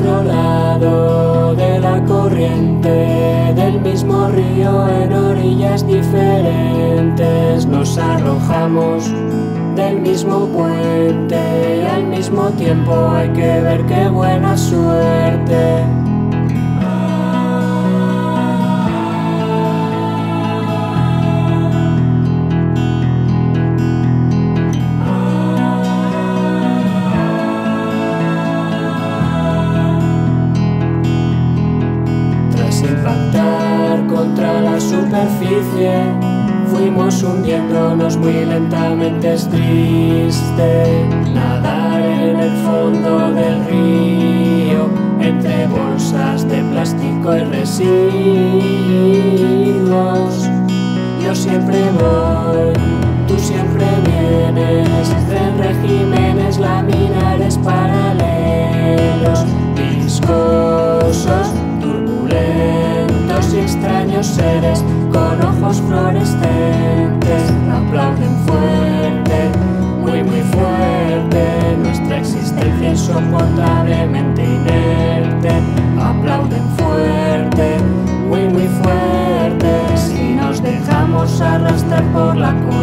otro lado de la corriente del mismo río en orillas diferentes. Nos arrojamos del mismo puente y al mismo tiempo hay que ver qué buena suerte. Superficie, fuimos hundiéndonos muy lentamente. Triste nadar en el fondo del río, entre bolsas de plástico y residuos. Yo siempre voy, tú siempre vienes, en regímenes laminares paralelos, viscosos, turbulentos y extraños seres ojos fluorescentes. Aplauden fuerte, muy muy fuerte, nuestra existencia insoportablemente inerte. Aplauden fuerte, muy muy fuerte, si nos dejamos arrastrar por la.